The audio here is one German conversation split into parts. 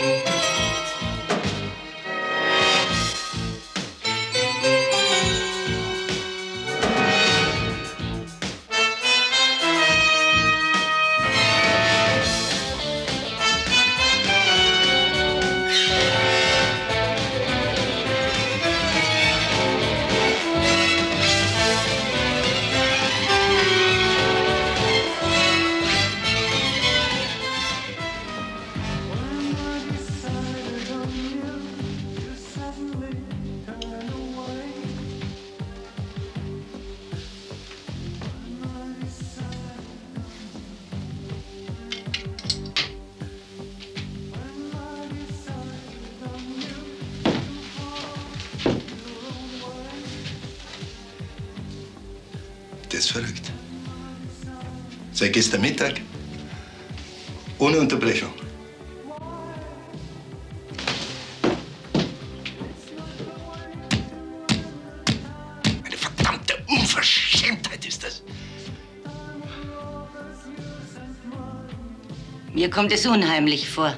Der ist gestern Mittag. Ohne Unterbrechung. Eine verdammte Unverschämtheit ist das. Mir kommt es unheimlich vor.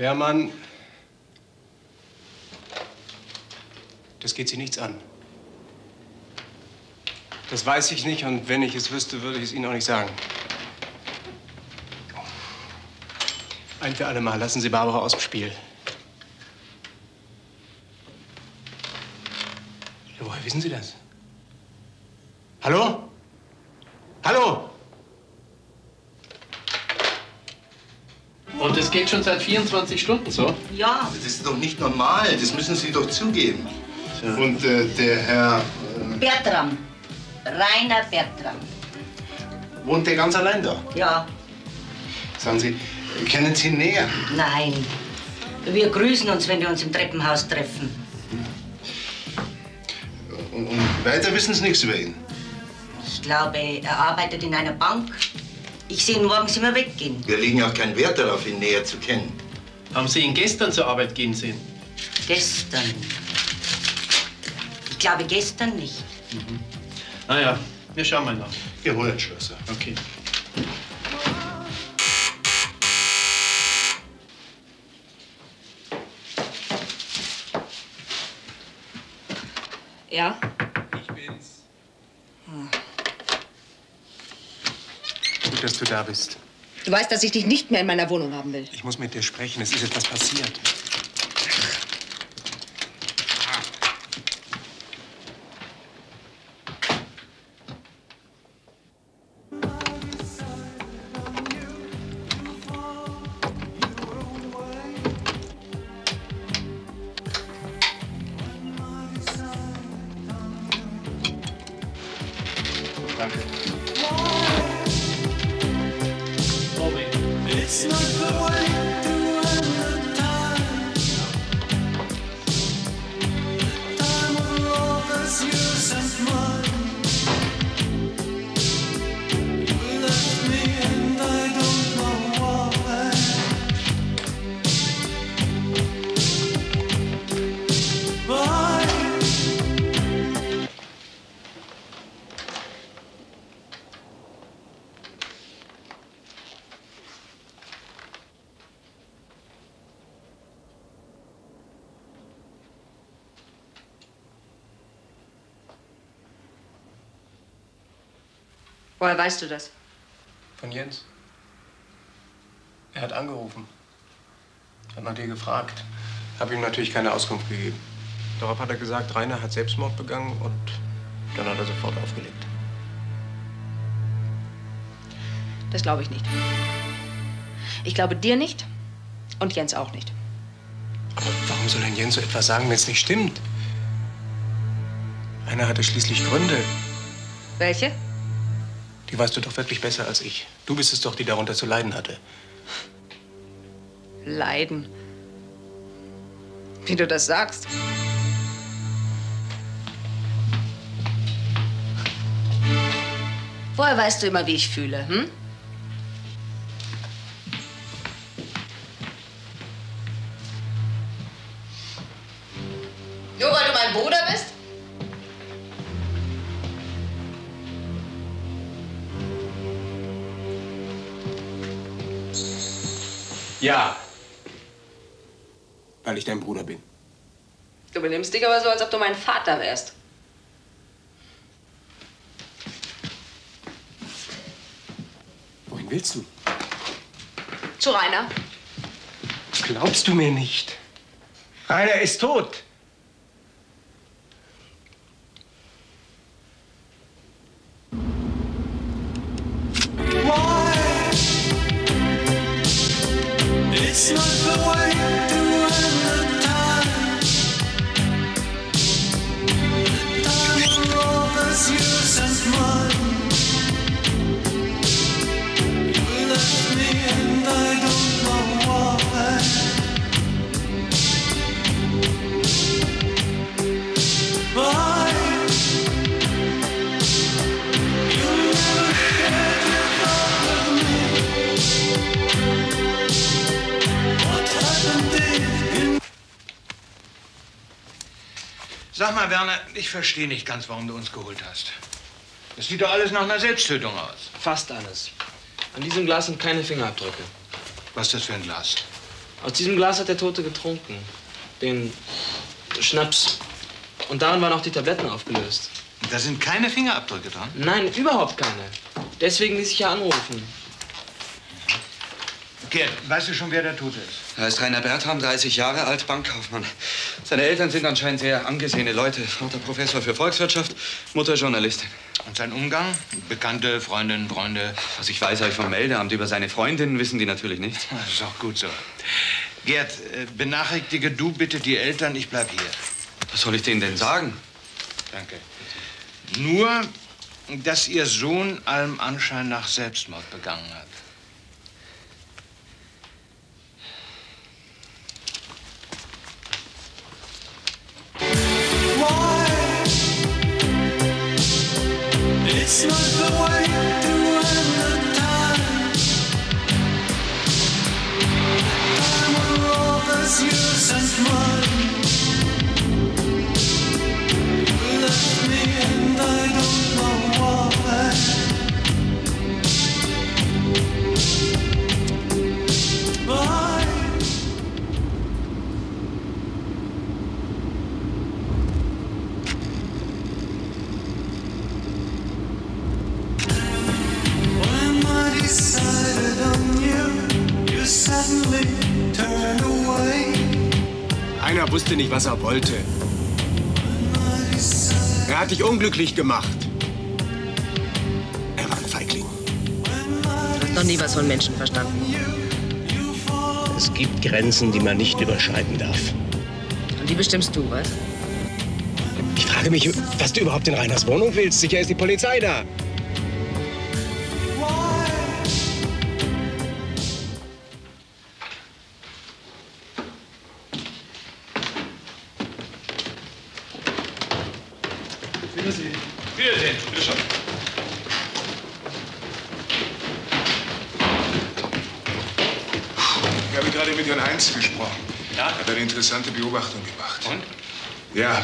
Wehrmann, das geht Sie nichts an. Das weiß ich nicht und wenn ich es wüsste, würde ich es Ihnen auch nicht sagen. Ein für alle Mal, lassen Sie Barbara aus dem Spiel. Ja, woher wissen Sie das? Hallo? Hallo? Es geht schon seit 24 Stunden so? Ja. Das ist doch nicht normal. Das müssen Sie doch zugeben. Und äh, der Herr. Bertram. Rainer Bertram. Wohnt der ganz allein da? Ja. Sagen Sie, kennen Sie ihn näher? Nein. Wir grüßen uns, wenn wir uns im Treppenhaus treffen. Und, und weiter wissen Sie nichts über ihn? Ich glaube, er arbeitet in einer Bank. Ich sehe ihn morgens immer weggehen. Wir legen auch keinen Wert darauf, ihn näher zu kennen. Haben Sie ihn gestern zur Arbeit gehen sehen? Gestern. Ich glaube, gestern nicht. Naja, wir schauen mal nach. Jawohl, Schlosser. Okay. Ja? Ich bin's. Gut, dass du da bist. Du weißt, dass ich dich nicht mehr in meiner Wohnung haben will. Ich muss mit dir sprechen. Es ist etwas passiert. Woher weißt du das? Von Jens. Er hat angerufen. Hat nach dir gefragt. Habe ihm natürlich keine Auskunft gegeben. Darauf hat er gesagt, Rainer hat Selbstmord begangen und dann hat er sofort aufgelegt. Das glaube ich nicht. Ich glaube dir nicht und Jens auch nicht. Aber warum soll denn Jens so etwas sagen, wenn es nicht stimmt? Rainer hatte schließlich Gründe. Welche? Die weißt du doch wirklich besser als ich. Du bist es doch, die darunter zu leiden hatte. Leiden. Wie du das sagst. Woher weißt du immer, wie ich fühle, hm? Nur weil du mein Bruder bist? Ja. Weil ich dein Bruder bin. Du benimmst dich aber so, als ob du mein Vater wärst. Wohin willst du? Zu Rainer. Glaubst du mir nicht? Rainer ist tot. Verstehe nicht ganz, warum du uns geholt hast. Das sieht doch alles nach einer Selbsttötung aus. Fast alles. An diesem Glas sind keine Fingerabdrücke. Was ist das für ein Glas? Aus diesem Glas hat der Tote getrunken. Den Schnaps. Und darin waren auch die Tabletten aufgelöst. Da sind keine Fingerabdrücke dran. Nein, überhaupt keine. Deswegen ließ ich ja anrufen. Gerd, weißt du schon, wer der Tote ist? Er ist Rainer Bertram, 30 Jahre alt, Bankkaufmann. Seine Eltern sind anscheinend sehr angesehene Leute. Vater Professor für Volkswirtschaft, Mutter Journalistin. Und sein Umgang? Bekannte, Freundinnen, Freunde? Was ich weiß, habe ich vom Meldeamt. Über seine Freundinnen wissen die natürlich nicht. Das ist auch gut so. Gerd, äh, benachrichtige du bitte die Eltern, ich bleib hier. Was soll ich denen denn sagen? Danke. Nur, dass ihr Sohn allem Anschein nach Selbstmord begangen hat. Christmas. Was er wollte. Er hat dich unglücklich gemacht. Er war ein Feigling. Du hast noch nie was von Menschen verstanden. Es gibt Grenzen, die man nicht überschreiten darf. Und die bestimmst du, was? Ich frage mich, was du überhaupt in Reiners Wohnung willst. Sicher ist die Polizei da.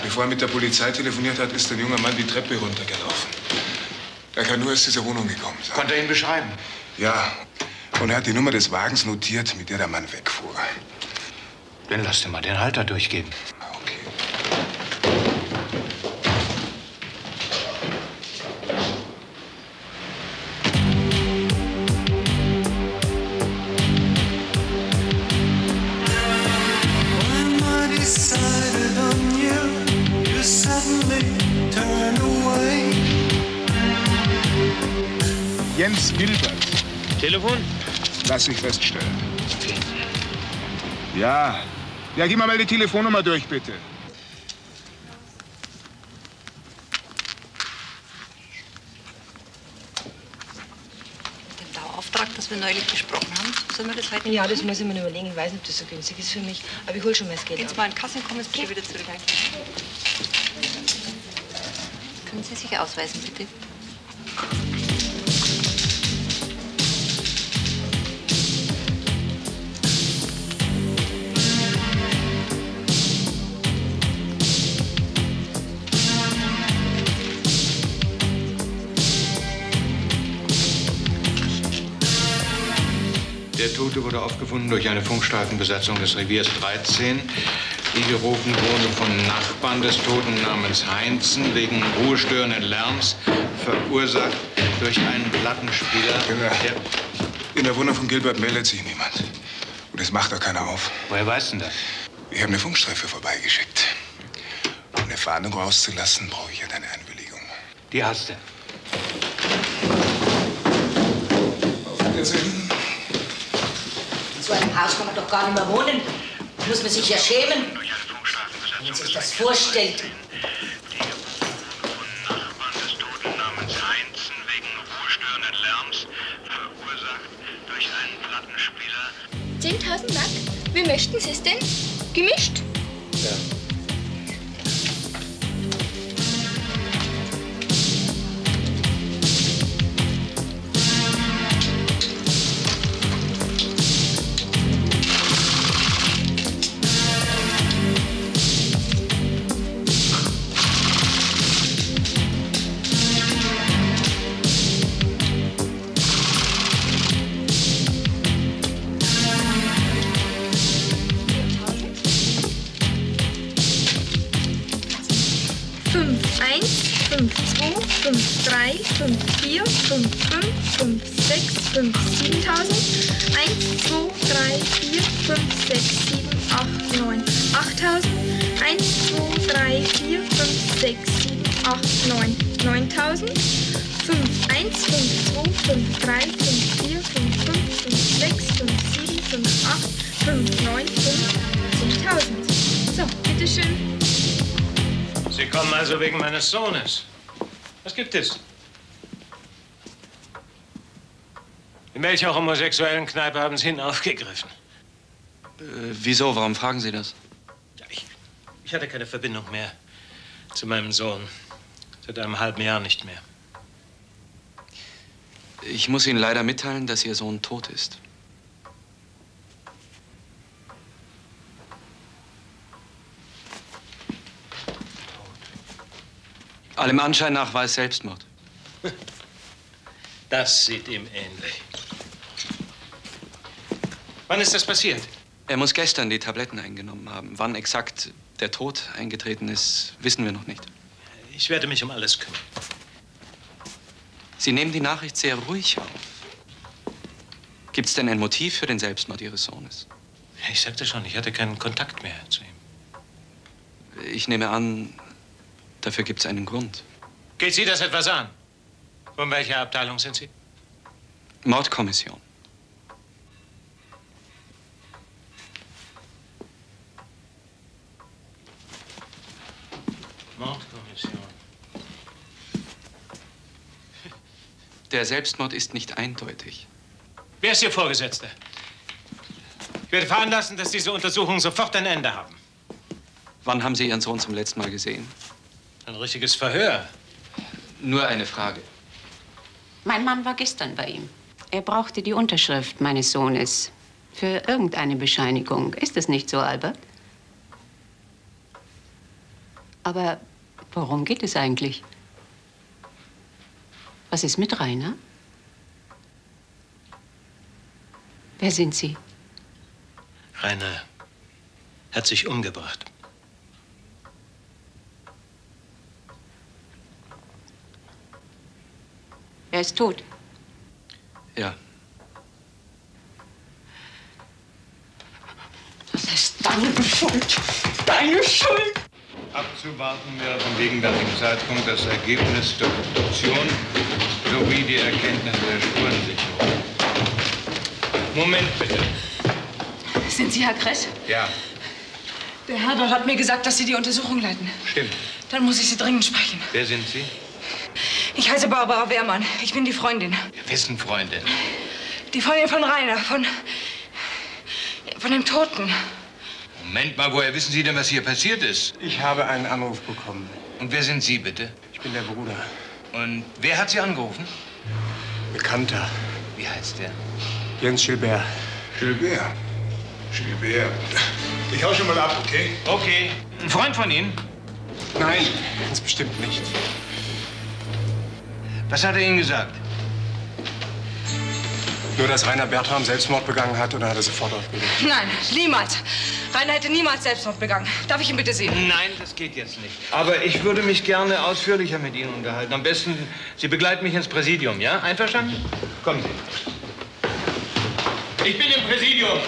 Bevor er mit der Polizei telefoniert hat, ist ein junger Mann die Treppe runtergelaufen. Er kann nur aus dieser Wohnung gekommen sein. Konnte er ihn beschreiben? Ja. Und er hat die Nummer des Wagens notiert, mit der der Mann wegfuhr. Dann lass dir mal den Halter durchgeben. Jens Gilbert. Telefon? Lass mich feststellen. Ja. Ja, gib mal mal die Telefonnummer durch, bitte. Den Dauerauftrag, das wir neulich besprochen haben, sollen wir das heute Ja, das muss ich mir überlegen. Ich weiß nicht, ob das so günstig ist für mich. Aber ich hol schon mal das Geld. Jetzt ab. mal in Kassen kommen, jetzt bitte wieder zurück. Können Sie sich ausweisen, bitte? Tote wurde aufgefunden durch eine Funkstreifenbesetzung des Reviers 13, die gerufen wurde von Nachbarn des Toten namens Heinzen wegen ruhestörenden Lärms, verursacht durch einen Plattenspieler. In der Wohnung von Gilbert meldet sich niemand. Und es macht auch keiner auf. Woher weißt du denn das? Ich habe eine Funkstreife vorbeigeschickt. Um eine Fahndung rauszulassen, brauche ich ja deine Einwilligung. Die hast du. Auf Wiedersehen. In so einem Haus kann man doch gar nicht mehr wohnen. Da muss man sich ja schämen. Wenn man sich das vorstellt. namens Heinzen wegen ruhestörenden Lärms, verursacht durch einen Plattenspieler. 10.000 Mark? Wie möchten Sie es denn? Gemischt? Ja. Also wegen meines Sohnes. Was gibt es? In welcher homosexuellen Kneipe haben Sie ihn aufgegriffen? Äh, wieso? Warum fragen Sie das? Ich hatte keine Verbindung mehr zu meinem Sohn. Seit einem halben Jahr nicht mehr. Ich muss Ihnen leider mitteilen, dass Ihr Sohn tot ist. Allem Anschein nach war es Selbstmord. Das sieht ihm ähnlich. Wann ist das passiert? Er muss gestern die Tabletten eingenommen haben. Wann exakt der Tod eingetreten ist, wissen wir noch nicht. Ich werde mich um alles kümmern. Sie nehmen die Nachricht sehr ruhig auf. Gibt es denn ein Motiv für den Selbstmord Ihres Sohnes? Ich sagte schon, ich hatte keinen Kontakt mehr zu ihm. Ich nehme an, dafür gibt es einen Grund. Geht Sie das etwas an? Von welcher Abteilung sind Sie? Mordkommission. Mordkommission. Der Selbstmord ist nicht eindeutig. Wer ist Ihr Vorgesetzter? Ich werde veranlassen, dass diese Untersuchungen sofort ein Ende haben. Wann haben Sie Ihren Sohn zum letzten Mal gesehen? Ein richtiges Verhör. Nur eine Frage. Mein Mann war gestern bei ihm. Er brauchte die Unterschrift meines Sohnes für irgendeine Bescheinigung. Ist es nicht so, Albert? Aber worum geht es eigentlich? Was ist mit Rainer? Wer sind Sie? Rainer hat sich umgebracht. Er ist tot. Ja. Das ist deine Schuld. Deine Schuld. Abzuwarten wäre von gegenwärtigem Zeitpunkt das Ergebnis der Obduktion sowie die Erkenntnisse der Spurensicherung. Moment bitte. Sind Sie Herr Kress? Ja, Der Herr dort hat mir gesagt, dass Sie die Untersuchung leiten. stimmt. Dann muss ich Sie dringend sprechen. Wer sind Sie? Ich heiße Barbara Wehrmann. Ich bin die Freundin. Wessen Freundin? Die Freundin von Rainer, von. von dem Toten. Moment mal, woher wissen Sie denn, was hier passiert ist? Ich habe einen Anruf bekommen. Und wer sind Sie bitte? Ich bin der Bruder. Und wer hat Sie angerufen? Bekannter. Wie heißt der? Jens Gilbert. Gilbert. Gilbert. Ich hau schon mal ab, okay? Okay. Ein Freund von Ihnen? Nein, ganz bestimmt nicht. Was hat er Ihnen gesagt? Nur, dass Rainer Bertram Selbstmord begangen hat oder hat er sofort aufgelegt? Nein, niemals. Rainer hätte niemals Selbstmord begangen. Darf ich ihn bitte sehen? Nein, das geht jetzt nicht. Aber ich würde mich gerne ausführlicher mit Ihnen unterhalten. Am besten, Sie begleiten mich ins Präsidium, ja? Einverstanden? Kommen Sie. Ich bin im Präsidium.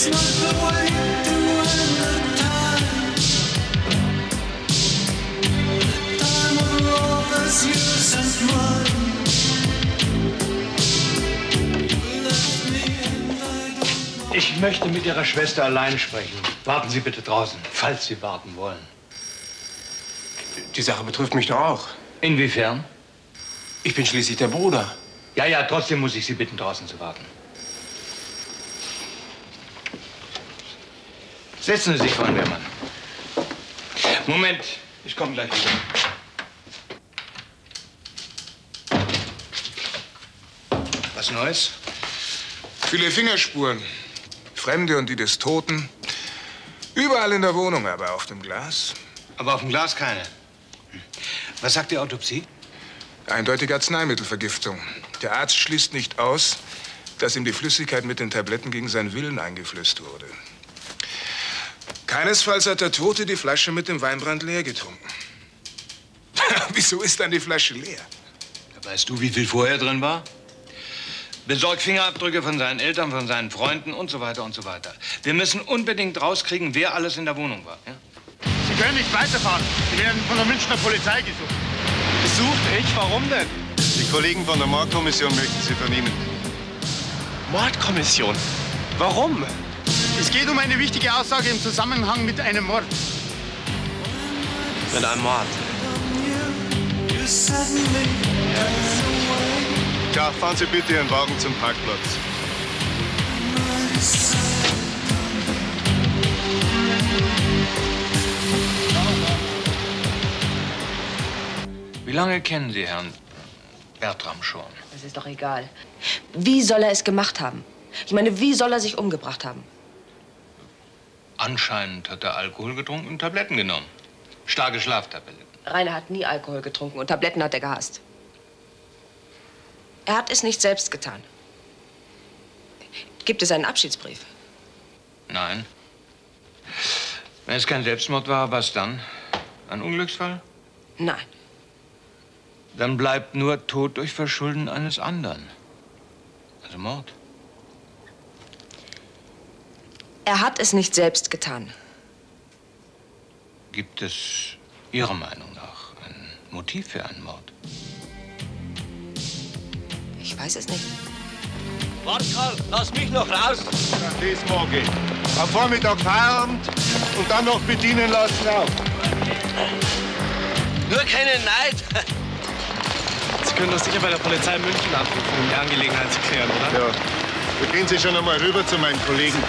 Ich möchte mit Ihrer Schwester allein sprechen. Warten Sie bitte draußen, falls Sie warten wollen. Die Sache betrifft mich doch auch. Inwiefern? Ich bin schließlich der Bruder. Ja, ja, trotzdem muss ich Sie bitten, draußen zu warten. Setzen Sie sich, Freund Wehrmann. Moment, ich komme gleich wieder. Was Neues? Viele Fingerspuren. Fremde und die des Toten. Überall in der Wohnung, aber auf dem Glas. Aber auf dem Glas keine. Was sagt die Autopsie? Eindeutige Arzneimittelvergiftung. Der Arzt schließt nicht aus, dass ihm die Flüssigkeit mit den Tabletten gegen seinen Willen eingeflößt wurde. Keinesfalls hat der Tote die Flasche mit dem Weinbrand leer getrunken. Wieso ist dann die Flasche leer? Weißt du, wie viel vorher drin war? Besorg Fingerabdrücke von seinen Eltern, von seinen Freunden und so weiter und so weiter. Wir müssen unbedingt rauskriegen, wer alles in der Wohnung war. Ja? Sie können nicht weiterfahren. Sie werden von der Münchner Polizei gesucht. Gesucht? Ich? Warum denn? Die Kollegen von der Mordkommission möchten Sie vernehmen. Mordkommission? Warum? Es geht um eine wichtige Aussage im Zusammenhang mit einem Mord. Mit einem Mord. Ja, fahren Sie bitte Ihren Wagen zum Parkplatz. Wie lange kennen Sie Herrn Bertram schon? Das ist doch egal. Wie soll er es gemacht haben? Ich meine, wie soll er sich umgebracht haben? Anscheinend hat er Alkohol getrunken und Tabletten genommen. Starke Schlaftabletten. Rainer hat nie Alkohol getrunken und Tabletten hat er gehasst. Er hat es nicht selbst getan. Gibt es einen Abschiedsbrief? Nein. Wenn es kein Selbstmord war, was dann? Ein Unglücksfall? Nein. Dann bleibt nur Tod durch Verschulden eines anderen. Also Mord. Er hat es nicht selbst getan. Gibt es Ihrer Meinung nach ein Motiv für einen Mord? Ich weiß es nicht. Wart, Karl, lass mich noch raus. Das mag ich. Am Vormittag Feierabend und dann noch bedienen lassen auch. Nur keinen Neid. Sie können doch sicher bei der Polizei München abrufen, um die Angelegenheit zu klären, oder? Ja. Da gehen Sie schon einmal rüber zu meinen Kollegen.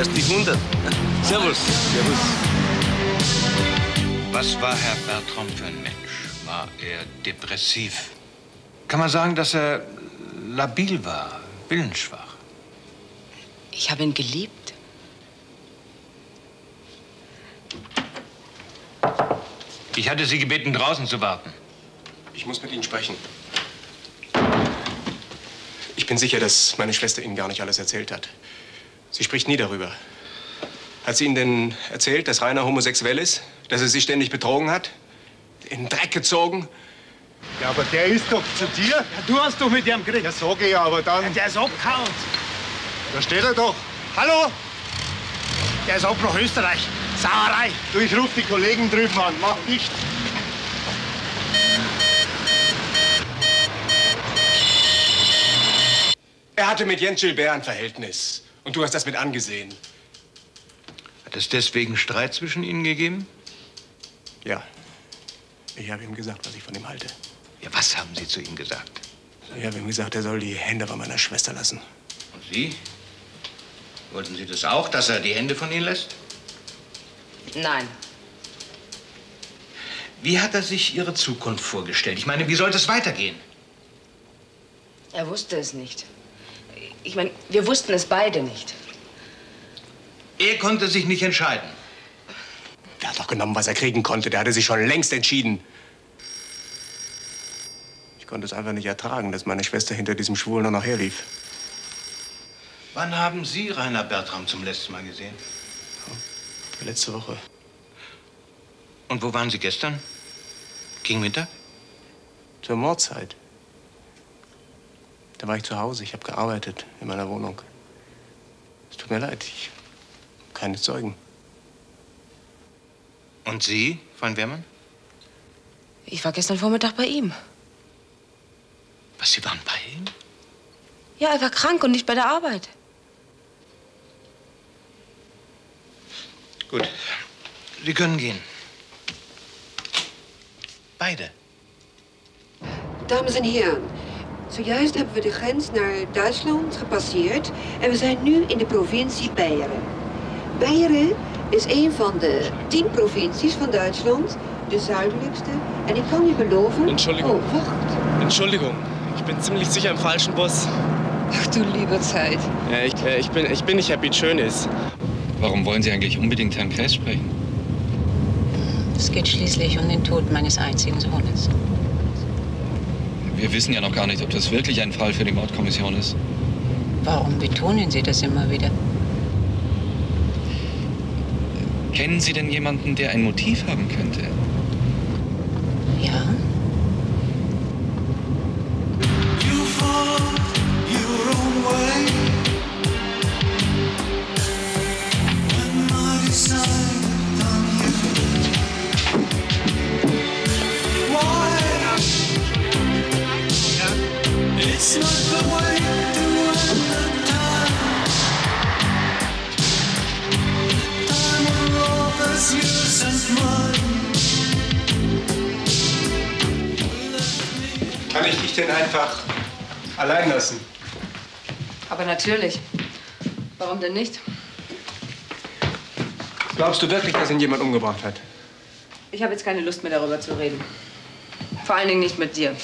Lässt dich wundern. Servus. Servus. Was war Herr Bertram für ein Mensch? War er depressiv? Kann man sagen, dass er labil war, willensschwach? Ich habe ihn geliebt. Ich hatte Sie gebeten, draußen zu warten. Ich muss mit Ihnen sprechen. Ich bin sicher, dass meine Schwester Ihnen gar nicht alles erzählt hat. Sie spricht nie darüber. Hat sie Ihnen denn erzählt, dass Rainer homosexuell ist? Dass er Sie ständig betrogen hat? In den Dreck gezogen? Ja, aber der ist doch zu dir. Ja, du hast doch mit dem gekriegt. Ja, sag ich ja, aber dann... Ja, der ist abgehauen. Da steht er doch. Hallo? Der ist ab nach Österreich. Sauerei. Du, ich ruf die Kollegen drüben an. Mach dicht. Er hatte mit Jens Gilbert ein Verhältnis. Und du hast das mit angesehen. Hat es deswegen Streit zwischen Ihnen gegeben? Ja. Ich habe ihm gesagt, was ich von ihm halte. Ja, was haben Sie zu ihm gesagt? Ich habe ihm gesagt, er soll die Hände von meiner Schwester lassen. Und Sie? Wollten Sie das auch, dass er die Hände von Ihnen lässt? Nein. Wie hat er sich Ihre Zukunft vorgestellt? Ich meine, wie sollte es weitergehen? Er wusste es nicht. Ich meine, wir wussten es beide nicht. Er konnte sich nicht entscheiden. Der hat doch genommen, was er kriegen konnte. Der hatte sich schon längst entschieden. Ich konnte es einfach nicht ertragen, dass meine Schwester hinter diesem Schwulen noch nachher lief. Wann haben Sie Rainer Bertram zum letzten Mal gesehen? Letzte Woche. Und wo waren Sie gestern? Gegen Mittag? Zur Mordzeit. Da war ich zu Hause. Ich habe gearbeitet in meiner Wohnung. Es tut mir leid. Ich keine Zeugen. Und Sie, Freund Wehrmann? Ich war gestern Vormittag bei ihm. Was, Sie waren bei ihm? Ja, er war krank und nicht bei der Arbeit. Gut. Sie können gehen. Beide. Dames en heren, zojuist hebben we de grens naar Duitsland gepasseerd en we zijn nu in de provincie Beieren. Beieren is een van de tien provincies van Duitsland, de zuidelijkste. En ik kan u beloven... Entschuldigung. Oh, wacht. Entschuldigung, bin ziemlich sicher im falschen Bus. Ach du liebe Zeit. Ja, ich, äh, ich, bin, ich bin nicht Herr Piet Schönis. Warum wollen Sie eigentlich unbedingt Herrn Kress sprechen? Es geht schließlich um den Tod meines einzigen Sohnes. Wir wissen ja noch gar nicht, ob das wirklich ein Fall für die Mordkommission ist. Warum betonen Sie das immer wieder? Kennen Sie denn jemanden, der ein Motiv haben könnte? Natürlich. Warum denn nicht? Glaubst du wirklich, dass ihn jemand umgebracht hat? Ich habe jetzt keine Lust mehr darüber zu reden. Vor allen Dingen nicht mit dir.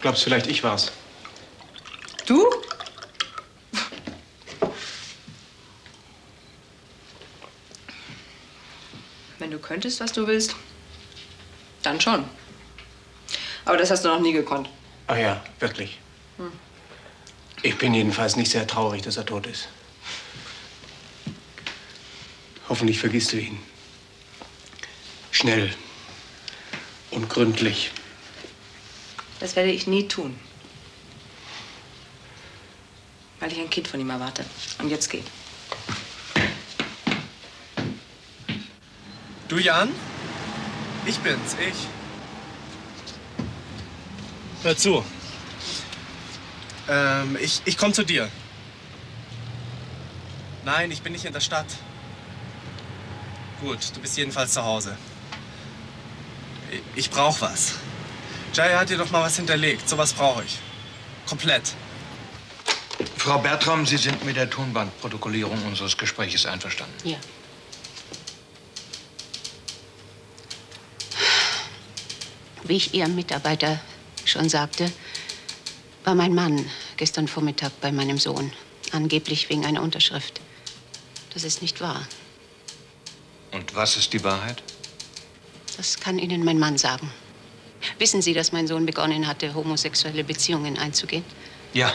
Glaubst vielleicht, ich war's? Du? Wenn du könntest, was du willst, dann schon. Aber das hast du noch nie gekonnt. Ach ja, wirklich. Hm. Ich bin jedenfalls nicht sehr traurig, dass er tot ist. Hoffentlich vergisst du ihn. Schnell und gründlich. Das werde ich nie tun. Weil ich ein Kind von ihm erwarte. Und jetzt geh. Du, Jan? Ich bin's, ich. Hör zu. Ähm, ich, ich komm zu dir. Nein, ich bin nicht in der Stadt. Gut, du bist jedenfalls zu Hause. Ich, ich brauch was. Jaya hat dir doch mal was hinterlegt. Sowas brauche ich. Komplett. Frau Bertram, Sie sind mit der Tonbandprotokollierung unseres Gespräches einverstanden? Ja. Wie ich Ihrem Mitarbeiter schon sagte, war mein Mann gestern Vormittag bei meinem Sohn. Angeblich wegen einer Unterschrift. Das ist nicht wahr. Und was ist die Wahrheit? Das kann Ihnen mein Mann sagen. Wissen Sie, dass mein Sohn begonnen hatte, homosexuelle Beziehungen einzugehen? Ja,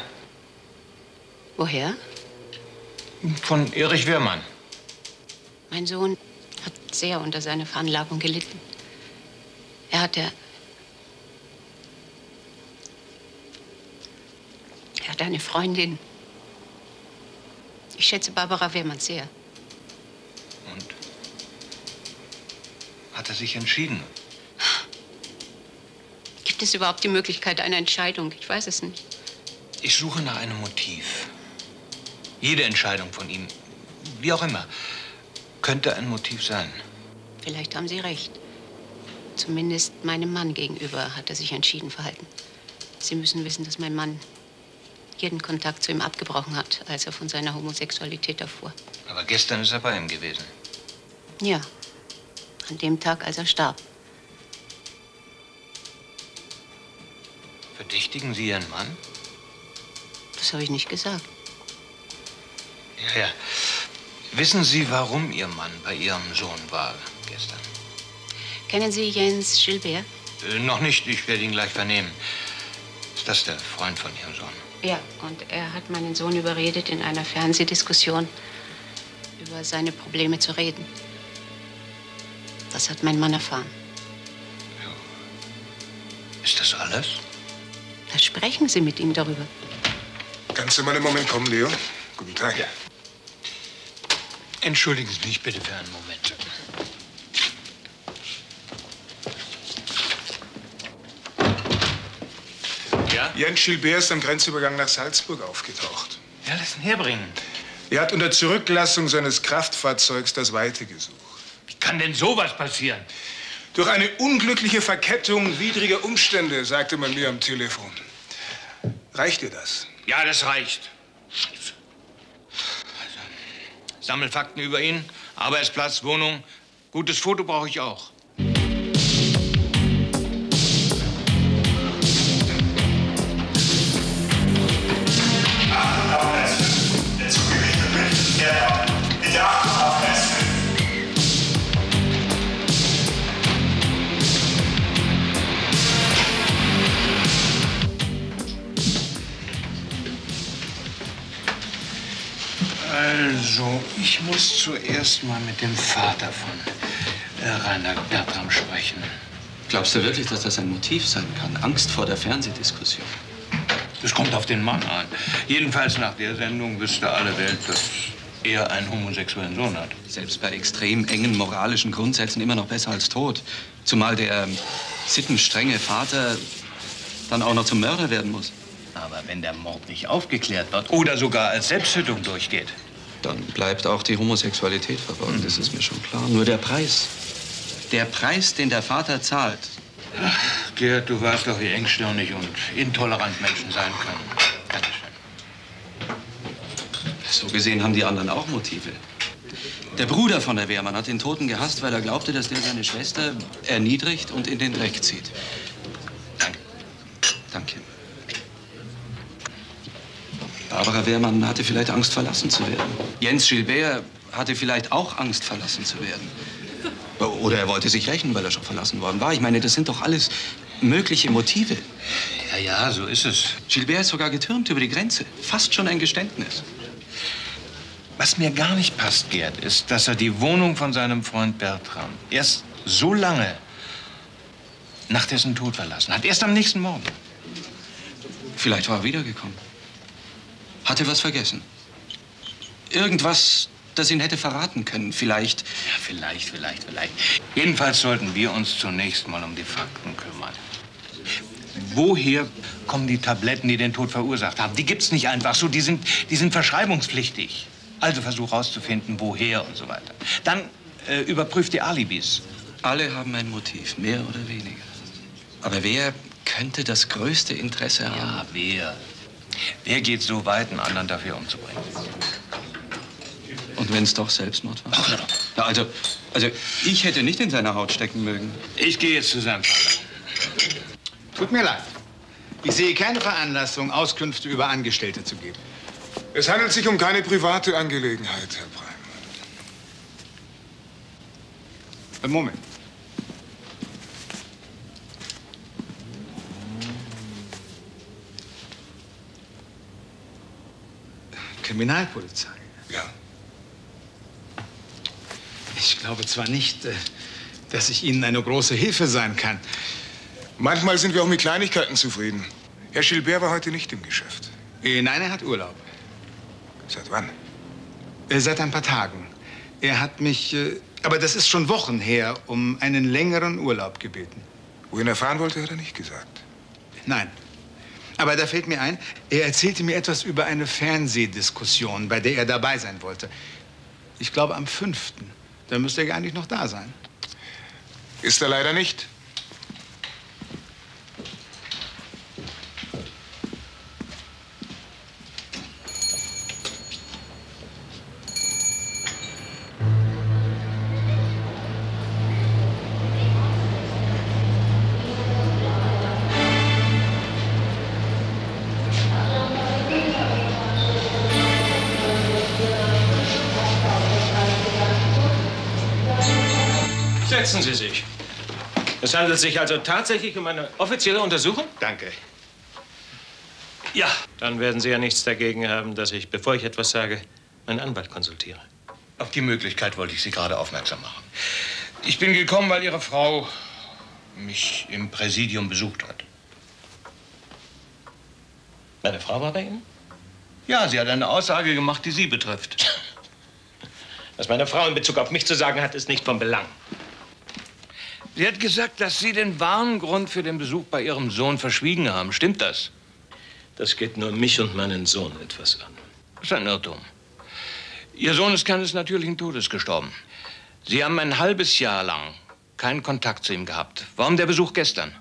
Woher? von Erich Wehrmann. Mein Sohn hat sehr unter seiner Veranlagung gelitten. Er hatte. Er hatte eine Freundin. Ich schätze Barbara Wehrmann sehr. Hat er sich entschieden? Gibt es überhaupt die Möglichkeit einer Entscheidung? Ich weiß es nicht. Ich suche nach einem Motiv. Jede Entscheidung von ihm, wie auch immer, könnte ein Motiv sein. Vielleicht haben Sie recht. Zumindest meinem Mann gegenüber hat er sich entschieden verhalten. Sie müssen wissen, dass mein Mann jeden Kontakt zu ihm abgebrochen hat, als er von seiner Homosexualität erfuhr. Aber gestern ist er bei ihm gewesen. Ja, an dem Tag, als er starb. Verdächtigen Sie Ihren Mann? Das habe ich nicht gesagt. Ja, ja. Wissen Sie, warum Ihr Mann bei Ihrem Sohn war gestern? Kennen Sie Jens Gilbert? Äh, noch nicht, ich werde ihn gleich vernehmen. Ist das der Freund von Ihrem Sohn? Ja, und er hat meinen Sohn überredet, in einer Fernsehdiskussion über seine Probleme zu reden. Das hat mein Mann erfahren. Ist das alles? Da sprechen Sie mit ihm darüber. Kannst du mal einen Moment kommen, Leo? Guten Tag. Ja. Entschuldigen Sie mich bitte für einen Moment. Ja? Jens Gilbert ist am Grenzübergang nach Salzburg aufgetaucht. Ja, lass ihn herbringen. Er hat unter Zurücklassung seines Kraftfahrzeugs das Weite gesucht. Wie kann denn sowas passieren? Durch eine unglückliche Verkettung widriger Umstände, sagte man mir am Telefon. Reicht dir das? Ja, das reicht. Also, sammel Fakten über ihn, Arbeitsplatz, Wohnung. Gutes Foto brauche ich auch. Also, ich muss zuerst mal mit dem Vater von äh, Rainer Bertram sprechen. Glaubst du wirklich, dass das ein Motiv sein kann? Angst vor der Fernsehdiskussion? Das kommt auf den Mann an. Jedenfalls nach der Sendung wüsste alle Welt, dass er einen homosexuellen Sohn hat. Selbst bei extrem engen moralischen Grundsätzen immer noch besser als tot. Zumal der ähm, sittenstrenge Vater dann auch noch zum Mörder werden muss. Aber wenn der Mord nicht aufgeklärt wird oder sogar als Selbsttötung durchgeht. Dann bleibt auch die Homosexualität verborgen, das ist mir schon klar. Nur der Preis. Der Preis, den der Vater zahlt. Ach, Gerd, du weißt doch, wie engstirnig und intolerant Menschen sein können. So gesehen haben die anderen auch Motive. Der Bruder von der Wehrmann hat den Toten gehasst, weil er glaubte, dass der seine Schwester erniedrigt und in den Dreck zieht. Danke. Danke. Barbara Wehrmann hatte vielleicht Angst, verlassen zu werden. Jens Gilbert hatte vielleicht auch Angst, verlassen zu werden. Oder er wollte sich rächen, weil er schon verlassen worden war. Ich meine, das sind doch alles mögliche Motive. Ja, ja, so ist es. Gilbert ist sogar getürmt über die Grenze. Fast schon ein Geständnis. Was mir gar nicht passt, Gerd, ist, dass er die Wohnung von seinem Freund Bertram erst so lange nach dessen Tod verlassen hat. Erst am nächsten Morgen. Vielleicht war er wiedergekommen. Hatte was vergessen. Irgendwas, das ihn hätte verraten können. Vielleicht. Ja, vielleicht, vielleicht, vielleicht. Jedenfalls sollten wir uns zunächst mal um die Fakten kümmern. Woher kommen die Tabletten, die den Tod verursacht haben? Die gibt's nicht einfach so, die sind, die sind verschreibungspflichtig. Also versuch herauszufinden, woher und so weiter. Dann äh, überprüf die Alibis. Alle haben ein Motiv, mehr oder weniger. Aber wer könnte das größte Interesse haben? Ja, wer? Wer geht so weit, einen anderen dafür umzubringen? Und wenn es doch Selbstmord war? Ja, also, also, ich hätte nicht in seiner Haut stecken mögen. Ich gehe jetzt zu seinem Vater. Tut mir leid. Ich sehe keine Veranlassung, Auskünfte über Angestellte zu geben. Es handelt sich um keine private Angelegenheit, Herr Breim. Moment. Kriminalpolizei. Ja. Ich glaube zwar nicht, äh, dass ich Ihnen eine große Hilfe sein kann. Manchmal sind wir auch mit Kleinigkeiten zufrieden. Herr Gilbert war heute nicht im Geschäft. Äh, Nein, er hat Urlaub. Seit wann? Äh, Seit ein paar Tagen. Er hat mich, aber das ist schon Wochen her, um einen längeren Urlaub gebeten. Wohin er fahren wollte, hat er nicht gesagt. Nein. Aber da fällt mir ein, er erzählte mir etwas über eine Fernsehdiskussion, bei der er dabei sein wollte. Ich glaube am 5. Da müsste er gar nicht noch da sein. Ist er leider nicht. Setzen Sie sich. Es handelt sich also tatsächlich um eine offizielle Untersuchung? Danke. Ja. Dann werden Sie ja nichts dagegen haben, dass ich, bevor ich etwas sage, meinen Anwalt konsultiere. Auf die Möglichkeit wollte ich Sie gerade aufmerksam machen. Ich bin gekommen, weil Ihre Frau mich im Präsidium besucht hat. Meine Frau war bei Ihnen? Ja, sie hat eine Aussage gemacht, die Sie betrifft. Was meine Frau in Bezug auf mich zu sagen hat, ist nicht von Belang. Sie hat gesagt, dass Sie den wahren Grund für den Besuch bei Ihrem Sohn verschwiegen haben. Stimmt das? Das geht nur mich und meinen Sohn etwas an. Das ist ein Irrtum. Ihr Sohn ist keines natürlichen Todes gestorben. Sie haben ein halbes Jahr lang keinen Kontakt zu ihm gehabt. Warum der Besuch gestern?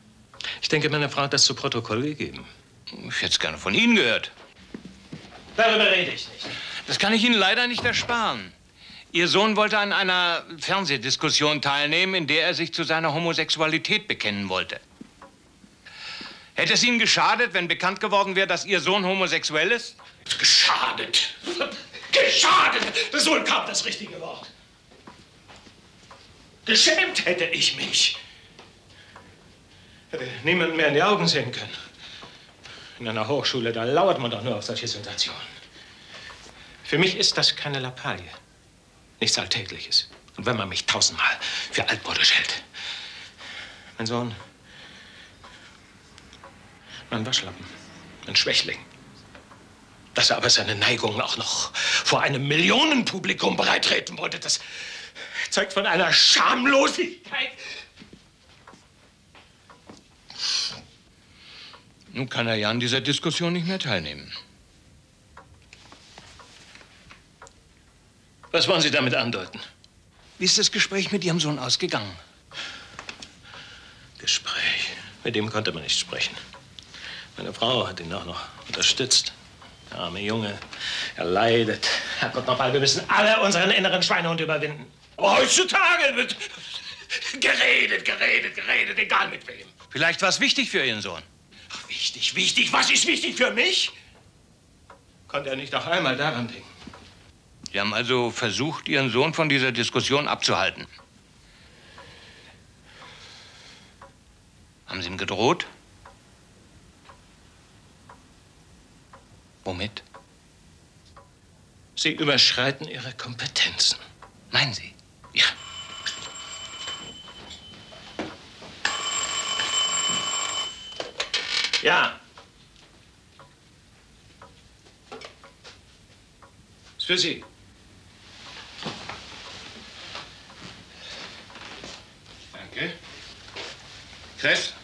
Ich denke, meine Frau hat das zu Protokoll gegeben. Ich hätte es gerne von Ihnen gehört. Darüber rede ich nicht. Das kann ich Ihnen leider nicht ersparen. Ihr Sohn wollte an einer Fernsehdiskussion teilnehmen, in der er sich zu seiner Homosexualität bekennen wollte. Hätte es Ihnen geschadet, wenn bekannt geworden wäre, dass Ihr Sohn homosexuell ist? Geschadet. Geschadet. Das wohl kaum das richtige Wort. Geschämt hätte ich mich. Hätte niemand mehr in die Augen sehen können. In einer Hochschule, da lauert man doch nur auf solche Situationen. Für mich ist das keine Lappalie. Nichts Alltägliches. Und wenn man mich tausendmal für altmodisch hält. Mein Sohn. Mein Waschlappen. Ein Schwächling. Dass er aber seine Neigungen auch noch vor einem Millionenpublikum bereitreten wollte, das zeugt von einer Schamlosigkeit. Nun kann er ja an dieser Diskussion nicht mehr teilnehmen. Was wollen Sie damit andeuten? Wie ist das Gespräch mit Ihrem Sohn ausgegangen? Gespräch. Mit ihm konnte man nicht sprechen. Meine Frau hat ihn auch noch unterstützt. Der arme Junge, er leidet. Herrgott nochmal, wir müssen alle unseren inneren Schweinehund überwinden. Aber heutzutage wird geredet, geredet, geredet, egal mit wem. Vielleicht war es wichtig für Ihren Sohn. Ach, wichtig, wichtig. Was ist wichtig für mich? Konnte er nicht auch einmal daran denken? Sie haben also versucht, Ihren Sohn von dieser Diskussion abzuhalten. Haben Sie ihm gedroht? Womit? Sie überschreiten Ihre Kompetenzen. Meinen Sie? Ja. Ja. Ist für Sie. Danke. Chris?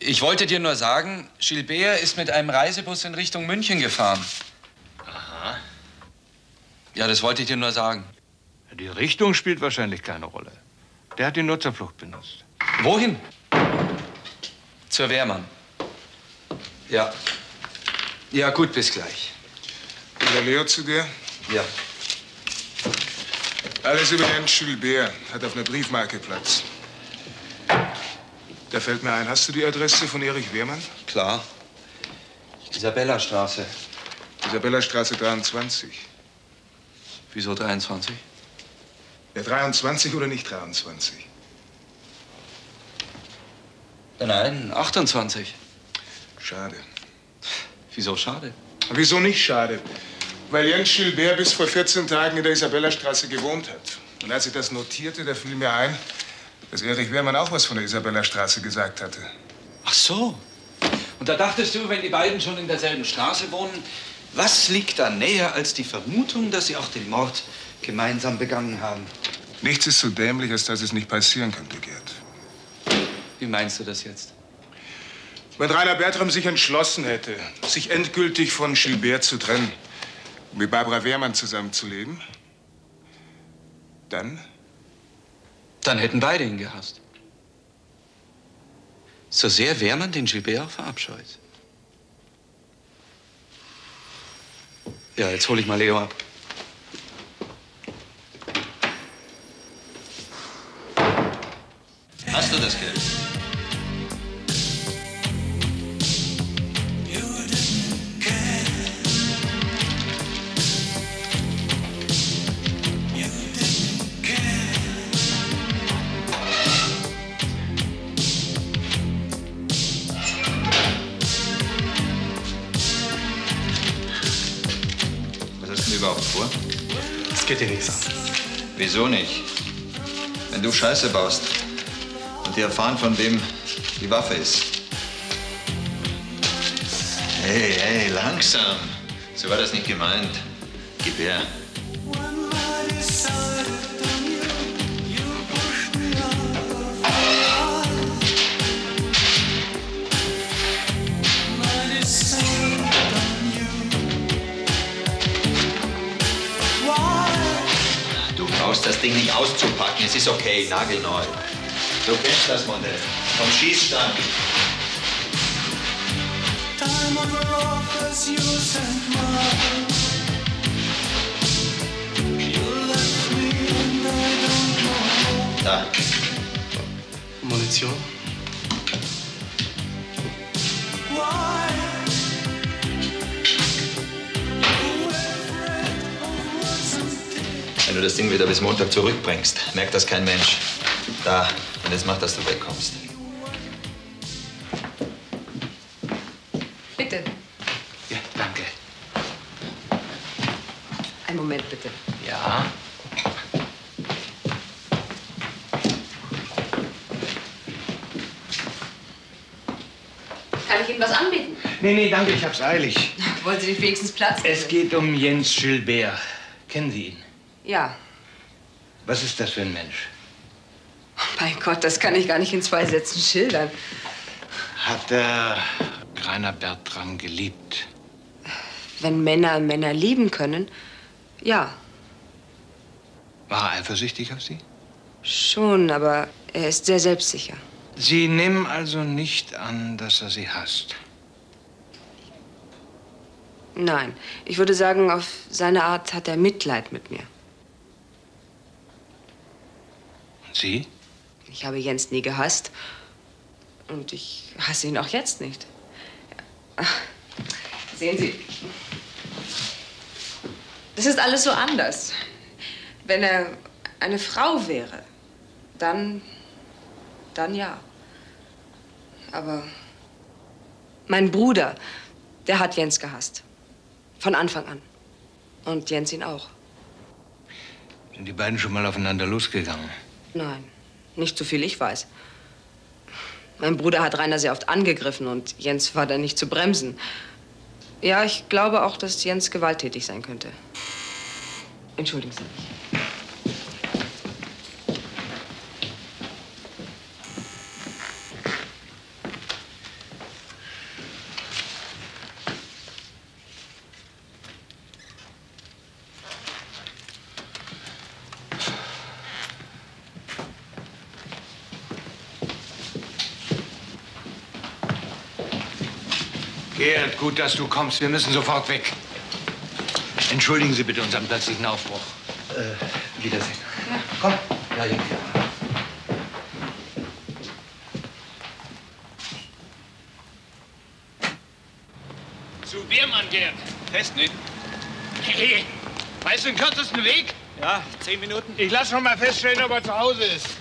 Ich wollte dir nur sagen, Gilbert ist mit einem Reisebus in Richtung München gefahren. Aha. Ja, das wollte ich dir nur sagen. Die Richtung spielt wahrscheinlich keine Rolle. Der hat ihn nur zur Flucht benutzt. Wohin? Zur Wehrmann. Ja. Ja, gut, bis gleich. Will der Leo zu dir? Ja. Alles über Herrn Gilbert hat auf einer Briefmarke Platz. Da fällt mir ein, hast du die Adresse von Erich Wehrmann? Klar. Isabella Straße. Isabella Straße 23. Wieso 23? Ja, 23 oder nicht 23? Nein, 28. Schade. Wieso schade? Wieso nicht schade? Weil Jens Gilbert bis vor 14 Tagen in der Isabellastraße gewohnt hat. Und als ich das notierte, da fiel mir ein, dass Erich Wehrmann auch was von der Isabellastraße gesagt hatte. Ach so. Und da dachtest du, wenn die beiden schon in derselben Straße wohnen, was liegt da näher als die Vermutung, dass sie auch den Mord gemeinsam begangen haben? Nichts ist so dämlich, als dass es nicht passieren könnte, Gerd. Wie meinst du das jetzt? Wenn Rainer Bertram sich entschlossen hätte, sich endgültig von Gilbert zu trennen, um mit Barbara Wehrmann zusammenzuleben, dann Dann hätten beide ihn gehasst. So sehr Wehrmann den Gilbert auch verabscheut. Ja, jetzt hole ich mal Leo ab. Scheiße baust und die erfahren, von wem die Waffe ist. Hey, hey, langsam. So war das nicht gemeint. Gib her. Auszupacken. Es ist okay, nagelneu. Du kennst das Modell. Vom Schießstand. Time of mine. Da. Munition? Du das Ding wieder bis Montag zurückbringst, merkt das kein Mensch. Da. Und jetzt mach, dass du wegkommst. Bitte. Ja, danke. Einen Moment, bitte. Ja. Kann ich Ihnen was anbieten? Nee, nee, danke, ich hab's eilig. Wollen Sie nicht wenigstens Platz nehmen? Es geht um Jens Gilbert. Kennen Sie ihn? Ja. Was ist das für ein Mensch? Mein Gott, das kann ich gar nicht in zwei Sätzen schildern. Hat er Rainer Bertram geliebt? Wenn Männer Männer lieben können, ja, War er eifersüchtig auf Sie? schon, aber er ist sehr selbstsicher. Sie nehmen also nicht an, dass er Sie hasst. Nein, ich würde sagen, auf seine Art hat er Mitleid mit mir. Und Sie? Ich habe Jens nie gehasst und ich hasse ihn auch jetzt nicht. Ach, Sehen Sie, das ist alles so anders. Wenn er eine Frau wäre, dann, dann ja. Aber mein Bruder, der hat Jens gehasst. Von Anfang an. Und Jens ihn auch. Sind die beiden schon mal aufeinander losgegangen? Nein, nicht so viel ich weiß. Mein Bruder hat Rainer sehr oft angegriffen und Jens war da nicht zu bremsen. Ja, ich glaube auch, dass Jens gewalttätig sein könnte. Entschuldigen Sie mich. Gerd, gut, dass du kommst. Wir müssen sofort weg. Entschuldigen Sie bitte unseren plötzlichen Aufbruch. Äh, Wiedersehen. Ja. Komm. Ja, ja. Zu Biermann, Gerd. Fest nicht. Hey, weißt du den kürzesten Weg? Ja, zehn Minuten. Ich lass schon mal feststellen, ob er zu Hause ist.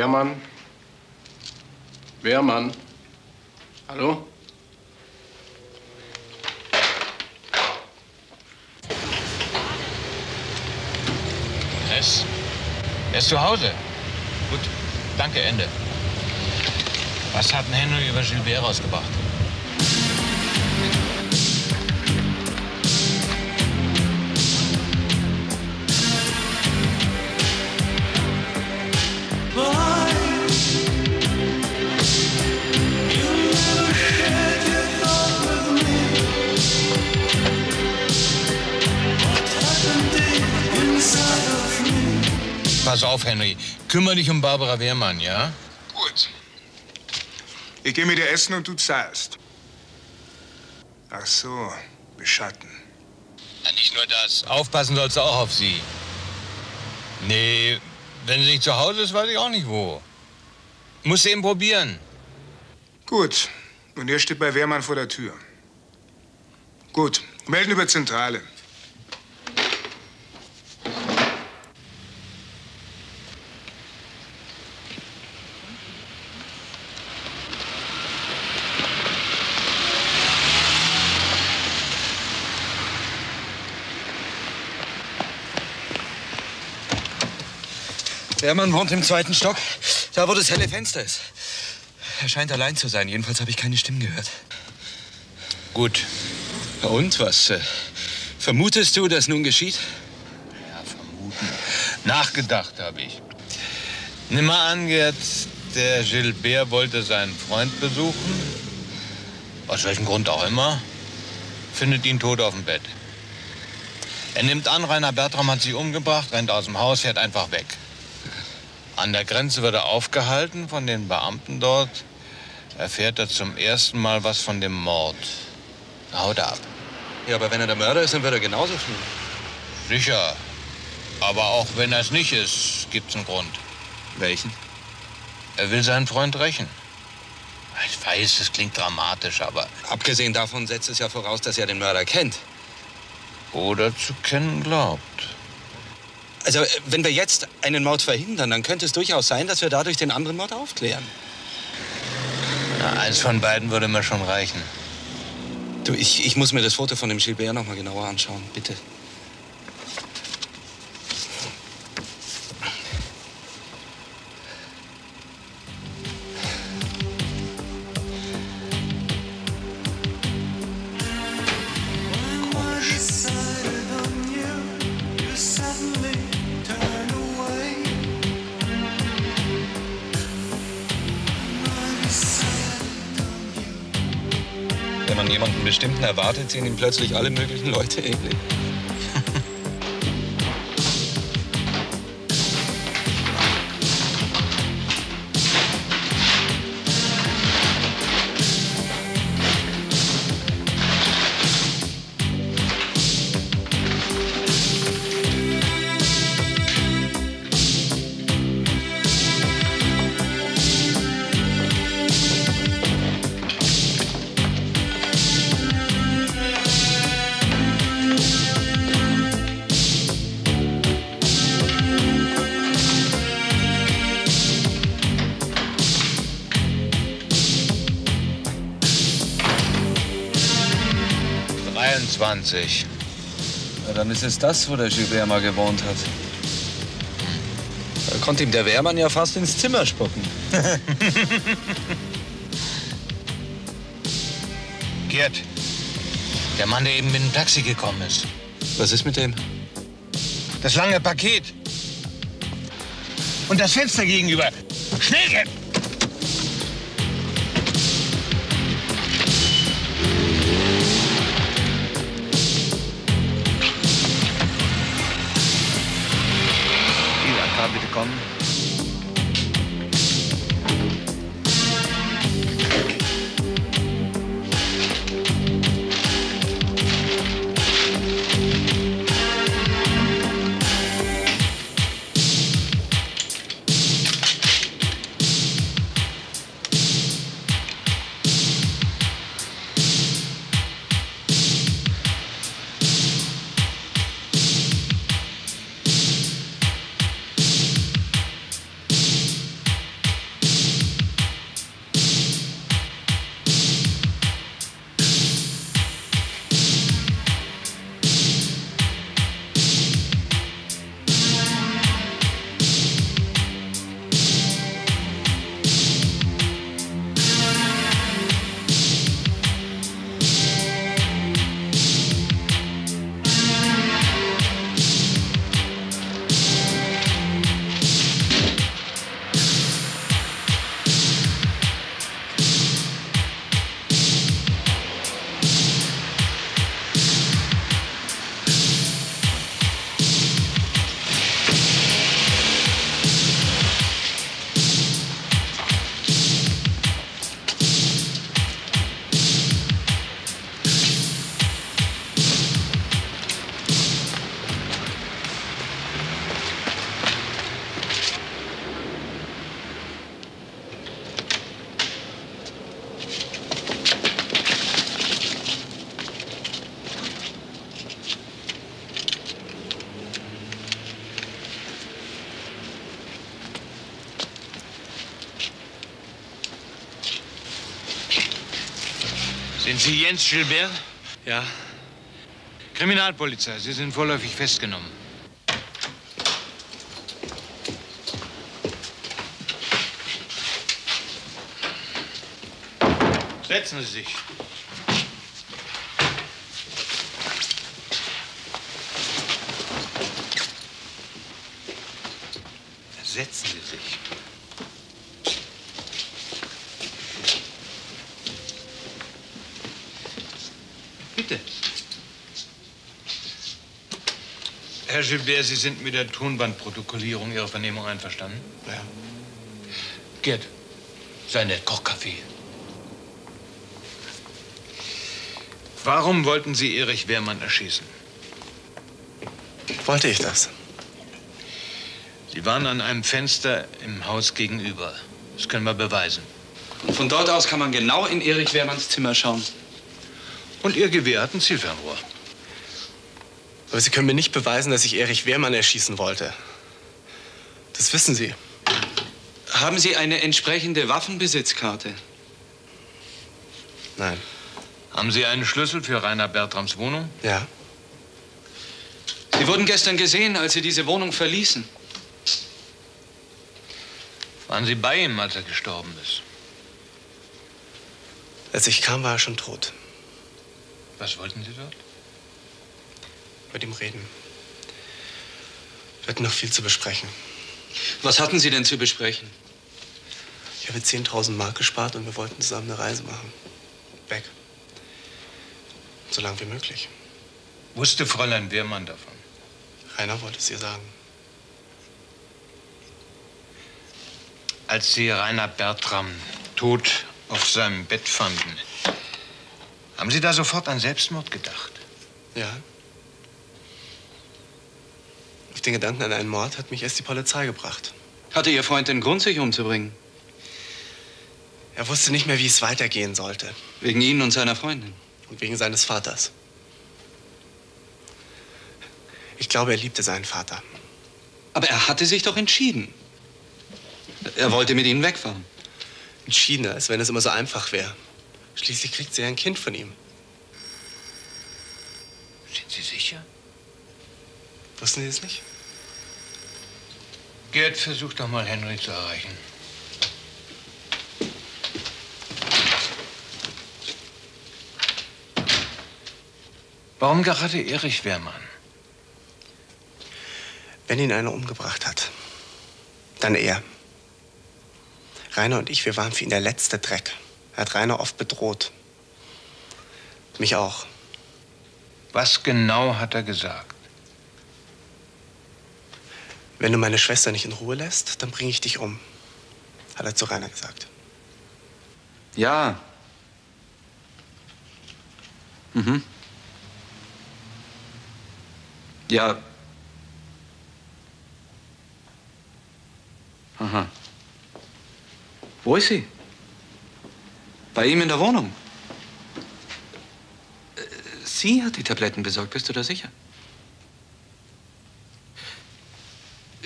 Wehrmann? Wehrmann? Hallo? Es? Er ist zu Hause. Gut, danke, Ende. Was hat Henry über Gilbert rausgebracht? Pass auf, Henry. Kümmere dich um Barbara Wehrmann, ja? Gut. Ich gehe mit dir essen und du zahlst. Ach so, beschatten. Ja, nicht nur das. Aufpassen sollst du auch auf sie. Nee, wenn sie nicht zu Hause ist, weiß ich auch nicht wo. Musst du eben probieren. Gut. Und er steht bei Wehrmann vor der Tür. Gut. Melden über Zentrale. Der Mann wohnt im zweiten Stock, da wo das helle Fenster ist. Er scheint allein zu sein. Jedenfalls habe ich keine Stimmen gehört. Gut. Und was? Äh, vermutest du, dass nun geschieht? Ja, vermuten. Nachgedacht habe ich. Nimm mal an, Gerd, der Gilbert wollte seinen Freund besuchen. Aus welchem Grund auch immer. Findet ihn tot auf dem Bett. Er nimmt an, Rainer Bertram hat sich umgebracht, rennt aus dem Haus, fährt einfach weg. An der Grenze wird er aufgehalten von den Beamten dort. Erfährt er zum ersten Mal was von dem Mord. Haut ab. Ja, aber wenn er der Mörder ist, dann wird er genauso fliehen. Sicher. Aber auch wenn er es nicht ist, gibt's einen Grund. Welchen? Er will seinen Freund rächen. Ich weiß, das klingt dramatisch, aber. Abgesehen davon setzt es ja voraus, dass er den Mörder kennt. Oder zu kennen glaubt. Also, äh, wenn wir jetzt einen Mord verhindern, dann könnte es durchaus sein, dass wir dadurch den anderen Mord aufklären. Na, eins von beiden würde mir schon reichen. Du, ich, ich muss mir das Foto von dem Gilbert noch mal genauer anschauen, bitte. Erwartet, sehen ihm plötzlich alle möglichen Leute ähnlich. Ist es das, wo der Gilbert mal gewohnt hat. Da konnte ihm der Wehrmann ja fast ins Zimmer spucken. Gerd, der Mann, der eben mit dem Taxi gekommen ist. Was ist mit dem? Das lange Paket. Und das Fenster gegenüber. Schnell, Gerd! Come. Sind Sie Jens Gilbert? Ja. Kriminalpolizei, Sie sind vorläufig festgenommen. Setzen Sie sich. Setzen Sie sich. Bitte. Herr Gilbert, Sie sind mit der Tonbandprotokollierung Ihrer Vernehmung einverstanden? Ja. Gerd, sei nett, koch Kaffee. Warum wollten Sie Erich Wehrmann erschießen? Wollte ich das? Sie waren an einem Fenster im Haus gegenüber. Das können wir beweisen. Und von dort aus kann man genau in Erich Wehrmanns Zimmer schauen. Und Ihr Gewehr hat ein Zielfernrohr. Aber Sie können mir nicht beweisen, dass ich Erich Wehrmann erschießen wollte. Das wissen Sie. Haben Sie eine entsprechende Waffenbesitzkarte? Nein. Haben Sie einen Schlüssel für Rainer Bertrams Wohnung? Ja. Sie wurden gestern gesehen, als Sie diese Wohnung verließen. Waren Sie bei ihm, als er gestorben ist? Als ich kam, war er schon tot. Was wollten Sie dort? Mit ihm reden. Wir hatten noch viel zu besprechen. Was hatten Sie denn zu besprechen? Ich habe 10.000 Mark gespart und wir wollten zusammen eine Reise machen. Weg. So lang wie möglich. Wusste Fräulein Wehrmann davon? Rainer wollte es ihr sagen. Als Sie Rainer Bertram tot auf seinem Bett fanden, haben Sie da sofort an Selbstmord gedacht? Ja. Auf den Gedanken an einen Mord hat mich erst die Polizei gebracht. Hatte Ihr Freund den Grund, sich umzubringen? Er wusste nicht mehr, wie es weitergehen sollte. Wegen Ihnen und seiner Freundin? Und wegen seines Vaters. Ich glaube, er liebte seinen Vater. Aber er hatte sich doch entschieden. Er wollte mit Ihnen wegfahren. Entschiedener, als wenn es immer so einfach wäre. Schließlich kriegt sie ja ein Kind von ihm. Sind Sie sicher? Wussten Sie es nicht? Gerd, versuch doch mal, Henry zu erreichen. Warum gerade Erich Wehrmann? Wenn ihn einer umgebracht hat, dann er. Rainer und ich, wir waren für ihn der letzte Dreck. Er hat Rainer oft bedroht. Mich auch. Was genau hat er gesagt? Wenn du meine Schwester nicht in Ruhe lässt, dann bringe ich dich um. Hat er zu Rainer gesagt. Ja. Mhm. Ja. Aha. Wo ist sie? Bei ihm in der Wohnung. Äh, Sie hat die Tabletten besorgt, bist du da sicher?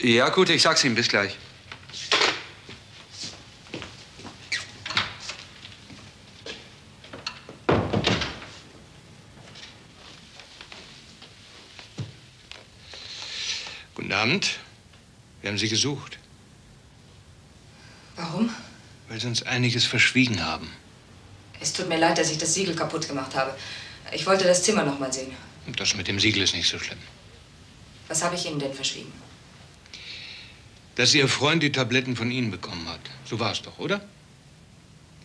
Ja, gut, ich sag's ihm. Bis gleich. Guten Abend. Wir haben Sie gesucht, Warum? weil Sie uns einiges verschwiegen haben. Es tut mir leid, dass ich das Siegel kaputt gemacht habe. Ich wollte das Zimmer noch mal sehen. Das mit dem Siegel ist nicht so schlimm. Was habe ich Ihnen denn verschwiegen? Dass Ihr Freund die Tabletten von Ihnen bekommen hat. So war es doch, oder?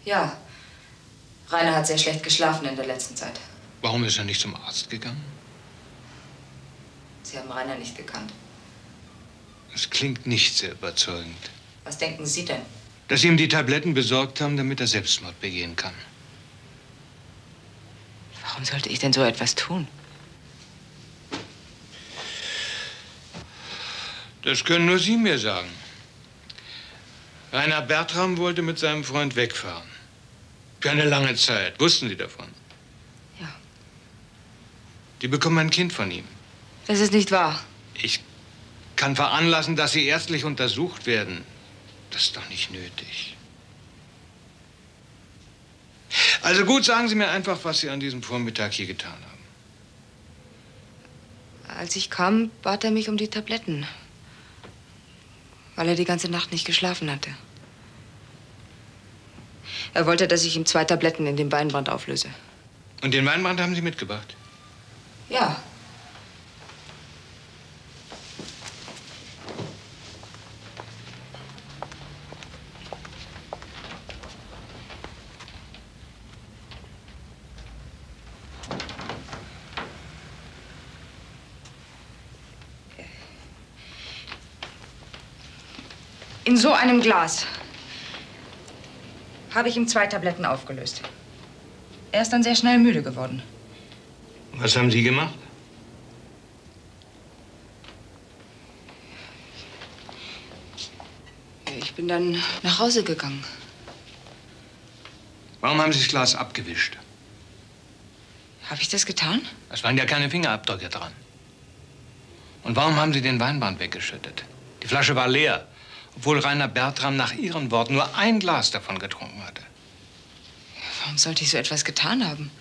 Ja. Rainer hat sehr schlecht geschlafen in der letzten Zeit. Warum ist er nicht zum Arzt gegangen? Sie haben Rainer nicht gekannt. Das klingt nicht sehr überzeugend. Was denken Sie denn? Dass Sie ihm die Tabletten besorgt haben, damit er Selbstmord begehen kann. Warum sollte ich denn so etwas tun? Das können nur Sie mir sagen. Rainer Bertram wollte mit seinem Freund wegfahren. Für eine lange Zeit. Wussten Sie davon? Ja. Die bekommen ein Kind von ihm. Das ist nicht wahr. Ich kann veranlassen, dass Sie ärztlich untersucht werden. Das ist doch nicht nötig. Also gut, sagen Sie mir einfach, was Sie an diesem Vormittag hier getan haben. Als ich kam, bat er mich um die Tabletten. Weil er die ganze Nacht nicht geschlafen hatte. Er wollte, dass ich ihm zwei Tabletten in den Weinbrand auflöse. Und den Weinbrand haben Sie mitgebracht? Ja. In so einem Glas habe ich ihm zwei Tabletten aufgelöst. Er ist dann sehr schnell müde geworden. Was haben Sie gemacht? Ich bin dann nach Hause gegangen. Warum haben Sie das Glas abgewischt? Habe ich das getan? Es waren ja keine Fingerabdrücke dran. Und warum haben Sie den Weinbrand weggeschüttet? Die Flasche war leer, obwohl Rainer Bertram nach Ihren Worten nur ein Glas davon getrunken hatte. Warum sollte ich so etwas getan haben?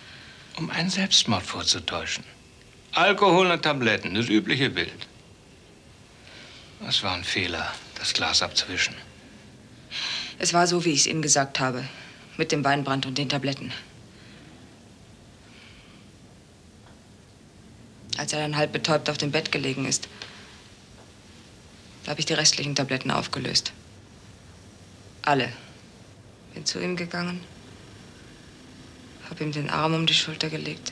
Um einen Selbstmord vorzutäuschen. Alkohol und Tabletten, das übliche Bild. Es war ein Fehler, das Glas abzuwischen. Es war so, wie ich es Ihnen gesagt habe. Mit dem Weinbrand und den Tabletten. Als er dann halb betäubt auf dem Bett gelegen ist, da habe ich die restlichen Tabletten aufgelöst. Alle. Bin zu ihm gegangen, habe ihm den Arm um die Schulter gelegt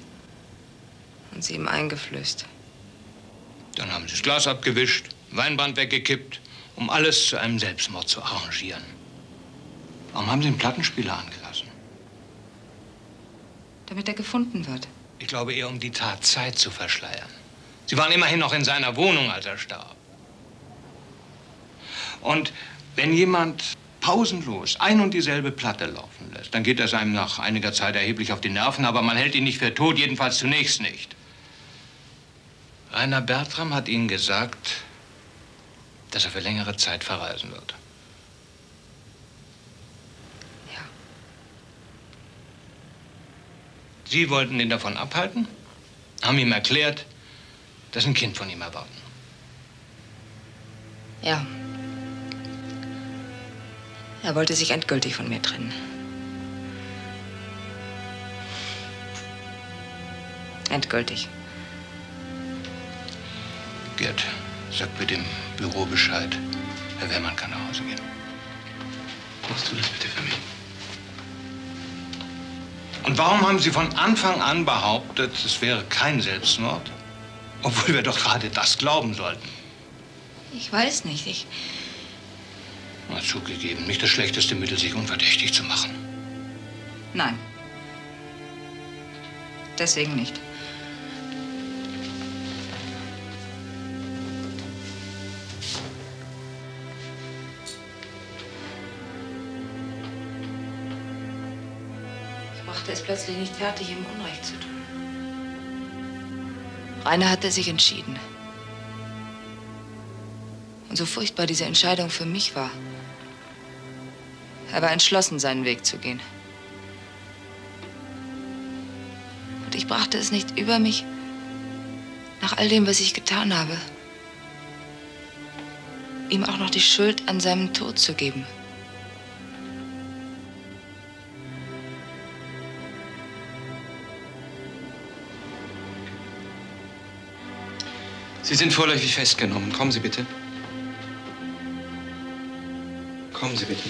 und sie ihm eingeflößt. Dann haben sie das Glas abgewischt, Weinbrand weggekippt, um alles zu einem Selbstmord zu arrangieren. Warum haben sie den Plattenspieler angelassen? Damit er gefunden wird. Ich glaube eher, um die Tatzeit zu verschleiern. Sie waren immerhin noch in seiner Wohnung, als er starb. Und wenn jemand pausenlos ein und dieselbe Platte laufen lässt, dann geht das einem nach einiger Zeit erheblich auf die Nerven, aber man hält ihn nicht für tot, jedenfalls zunächst nicht. Rainer Bertram hat Ihnen gesagt, dass er für längere Zeit verreisen wird. Ja. Sie wollten ihn davon abhalten, haben ihm erklärt, dass ein Kind von ihm erwarten. Ja. Er wollte sich endgültig von mir trennen. Endgültig. Gerd, sag bitte dem Büro Bescheid. Herr Wehrmann kann nach Hause gehen. Machst du das bitte für mich? Und warum haben Sie von Anfang an behauptet, es wäre kein Selbstmord? Obwohl wir doch gerade das glauben sollten. Ich weiß nicht. Ich. Na, zugegeben, nicht das schlechteste Mittel, sich unverdächtig zu machen. Nein. Deswegen nicht. Ich brachte es plötzlich nicht fertig, ihm Unrecht zu tun. Rainer hatte sich entschieden. Und so furchtbar diese Entscheidung für mich war. Er war entschlossen, seinen Weg zu gehen. Und ich brachte es nicht über mich, nach all dem, was ich getan habe, ihm auch noch die Schuld an seinem Tod zu geben. Sie sind vorläufig festgenommen. Kommen Sie bitte. Kommen Sie bitte.